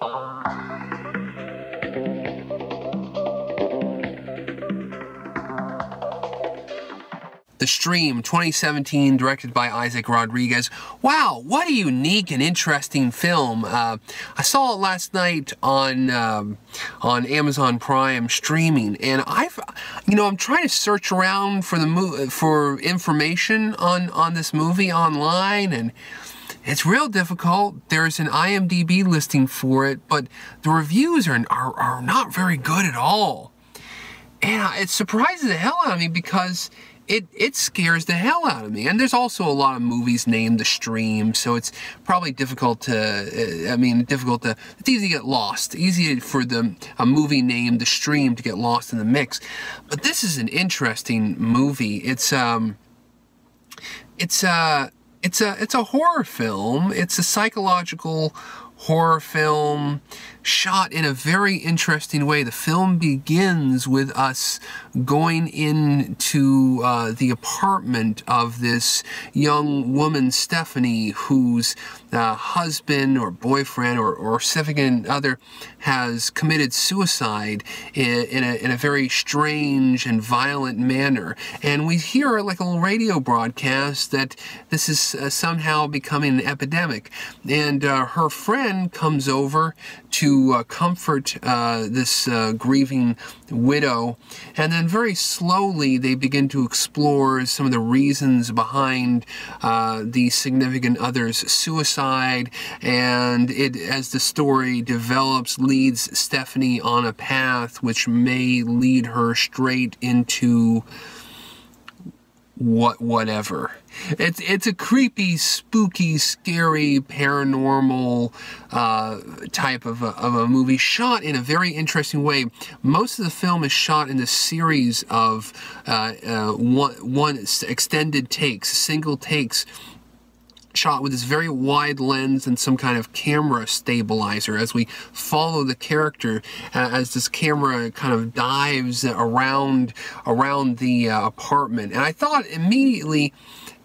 The Stream 2017, directed by Isaac Rodriguez. Wow, what a unique and interesting film. Uh, I saw it last night on um, on Amazon Prime streaming, and I've, you know, I'm trying to search around for the mo- for information on on this movie online, and it's real difficult. There's an IMDb listing for it, but the reviews are are, are not very good at all, and it surprises the hell out of me because it, it scares the hell out of me. And there's also a lot of movies named The Stream, so it's probably difficult to, uh, I mean, difficult to, it's easy to get lost. Easy for the a movie named The Stream to get lost in the mix. But this is an interesting movie. It's, um, it's, uh, it's a, it's a horror film. It's a psychological horror film shot in a very interesting way. The film begins with us going into uh, the apartment of this young woman, Stephanie, whose uh, husband or boyfriend or, or significant other has committed suicide in, in, a, in a very strange and violent manner. And we hear like a little radio broadcast that this is uh, somehow becoming an epidemic. And uh, her friend comes over to uh, comfort uh, this uh, grieving widow. And then very slowly they begin to explore some of the reasons behind uh, the significant other's suicide. And it, as the story develops, leads Stephanie on a path which may lead her straight into what whatever. It's it's a creepy, spooky, scary, paranormal uh, type of a, of a movie, shot in a very interesting way. Most of the film is shot in a series of uh, uh, one one extended takes, single takes shot with this very wide lens and some kind of camera stabilizer as we follow the character uh, as this camera kind of dives around around the uh, apartment. And I thought immediately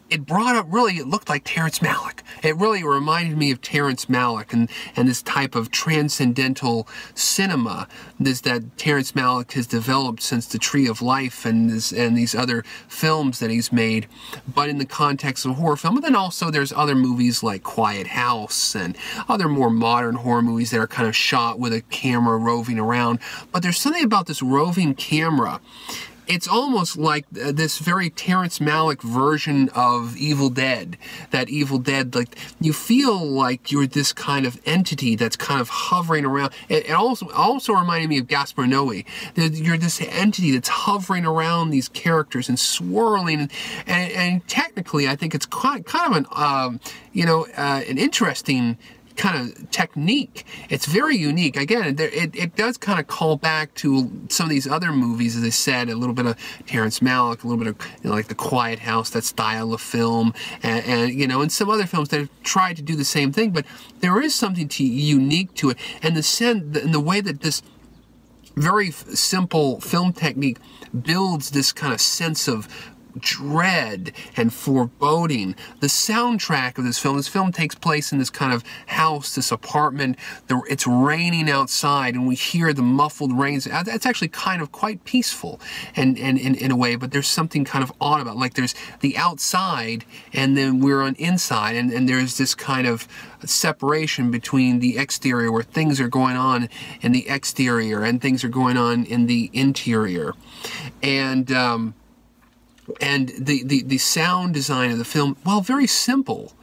it brought up really, it looked like Terrence Malick. It really reminded me of Terrence Malick and, and this type of transcendental cinema this, that Terrence Malick has developed since The Tree of Life and, this, and these other films that he's made, but in the context of a horror film. And then also there's other movies like Quiet House and other more modern horror movies that are kind of shot with a camera roving around. But there's something about this roving camera it's almost like this very Terrence Malick version of Evil Dead. That Evil Dead, like you feel like you're this kind of entity that's kind of hovering around. It, it also also reminded me of Gaspar. That you're this entity that's hovering around these characters and swirling. And, and, and technically, I think it's quite kind of an um, you know uh, an interesting kind of technique. It's very unique. Again, it, it does kind of call back to some of these other movies, as I said, a little bit of Terrence Malick, a little bit of you know, like The Quiet House, that style of film, and, and, you know, and some other films that have tried to do the same thing. But there is something to, unique to it, and the sen- and the way that this very simple film technique builds this kind of sense of dread and foreboding. The soundtrack of this film, this film takes place in this kind of house, this apartment. It's raining outside and we hear the muffled rains. Uh, that's actually kind of quite peaceful and, and, and in a way, but there's something kind of odd about it. Like there's the outside and then we're on inside and, and there's this kind of separation between the exterior where things are going on in the exterior and things are going on in the interior. And, um, and the, the, the sound design of the film, well, very simple.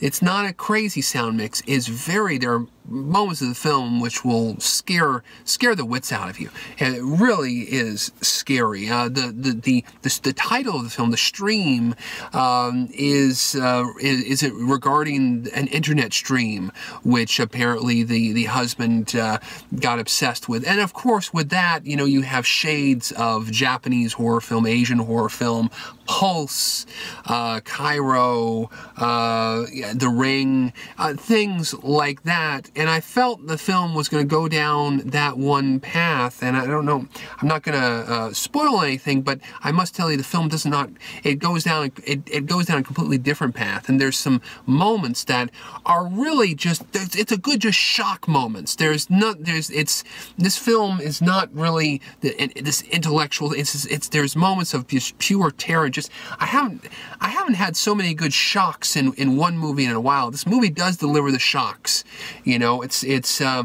It's not a crazy sound mix. It's very, there are moments of the film which will scare scare the wits out of you. And it really is scary. Uh, the, the, the, the, the, title of the film, The Stream, um, is, uh, is, is regarding an internet stream, which apparently the, the husband uh, got obsessed with. And of course, with that, you know, you have shades of Japanese horror film, Asian horror film, Pulse, uh, Kairo, uh, The Ring, uh, things like that and I felt the film was going to go down that one path, and I don't know, I'm not going to uh, spoil anything, but I must tell you, the film does not. It goes down. It, it goes down a completely different path, and there's some moments that are really just. It's a good just shock moments. There's not. There's. It's. This film is not really this intellectual. It's. It's. There's moments of just pure terror. Just. I haven't. I haven't had so many good shocks in in one movie in a while. This movie does deliver the shocks. You know, it's it's uh,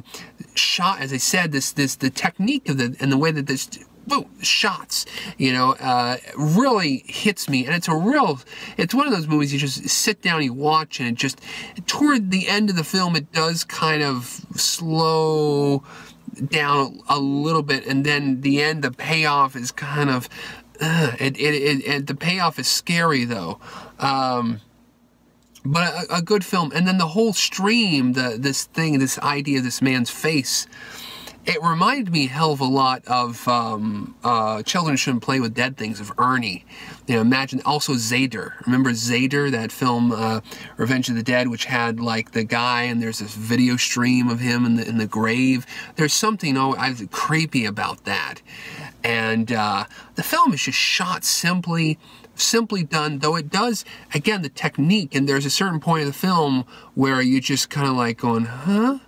shot as I said. This this the technique of the and the way that this boom shots you know uh, really hits me and it's a real it's one of those movies you just sit down and you watch and it just toward the end of the film it does kind of slow down a little bit and then the end the payoff is kind of uh, it, it, it, it, the payoff is scary though um, but a, a, good film. And then the whole stream, the this thing, this idea, this man's face, it reminded me hell of a lot of um, uh, Children Shouldn't Play with Dead Things of Ernie. You know, imagine also Zeder. Remember Zeder, that film uh, Revenge of the Dead, which had like the guy and there's this video stream of him in the in the grave. There's something oh, creepy about that. And uh, the film is just shot simply simply done, though it does, again, the technique, and there's a certain point of the film where you just kind of like going, huh?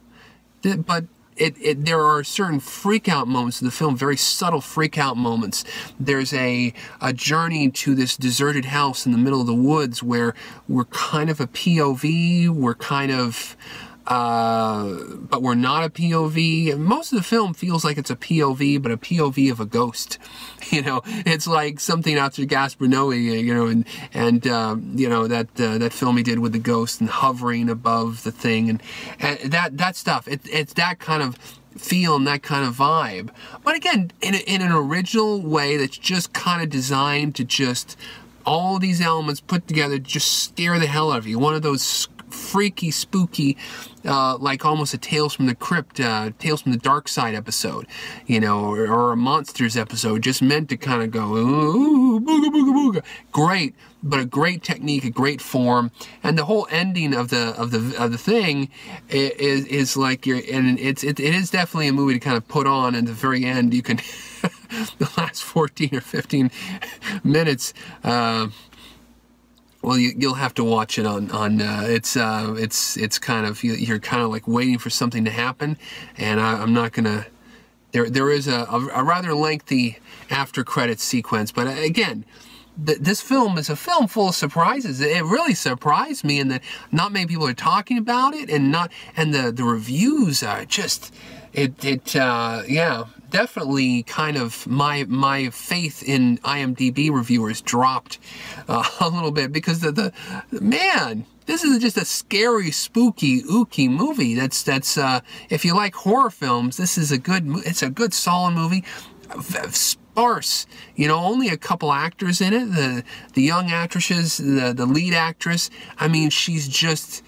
But it, it, there are certain freak out moments in the film, very subtle freak out moments. There's a, a journey to this deserted house in the middle of the woods where we're kind of a POV, we're kind of uh, but we're not a POV. Most of the film feels like it's a POV, but a POV of a ghost. You know, it's like something out after Gaspar Noé, you know, and and uh, you know that uh, that film he did with the ghost and hovering above the thing, and, and that that stuff. It, it's that kind of feel and that kind of vibe. But again, in, a, in an original way that's just kind of designed to just all these elements put together just scare the hell out of you. One of those freaky, spooky, uh, like almost a Tales from the Crypt, uh, Tales from the Dark Side episode, you know, or, or a Monsters episode, just meant to kind of go, ooh, booga, booga, booga. Great, but a great technique, a great form, and the whole ending of the of the of the thing is is like you're, and it's it, it is definitely a movie to kind of put on. And the very end, you can the last 14 or 15 minutes. Uh, well, you, will have to watch it on on. Uh, it's uh, it's it's kind of you're kind of like waiting for something to happen, and I, am not gonna. There there is a, a, rather lengthy after credits sequence, but uh, again, th this film is a film full of surprises. It really surprised me, in that not many people are talking about it, and not and the the reviews are just it it uh, yeah definitely kind of my my faith in IMDb reviewers dropped uh, a little bit because the, the man this is just a scary, spooky, ooky movie. That's that's uh, if you like horror films, this is a good. It's a good, solid movie. Sparse, you know, only a couple actors in it. The the young actresses, the the lead actress. I mean, she's just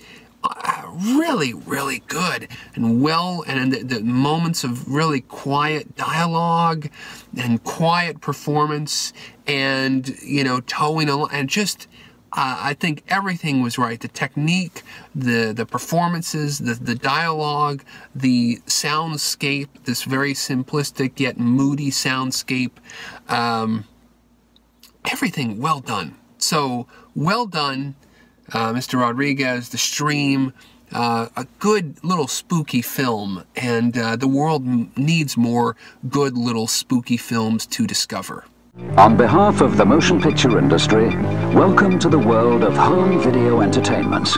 really, really good and well, and the, the, moments of really quiet dialogue and quiet performance, and you know, towing along, and just. Uh, I think everything was right. The technique, the the performances, the the dialogue, the soundscape. This very simplistic yet moody soundscape. Um, everything well done. So well done uh, Mr. Rodriguez, The Stream, uh, a good little spooky film, and uh, the world needs more good little spooky films to discover. On behalf of the motion picture industry, welcome to the world of home video entertainment.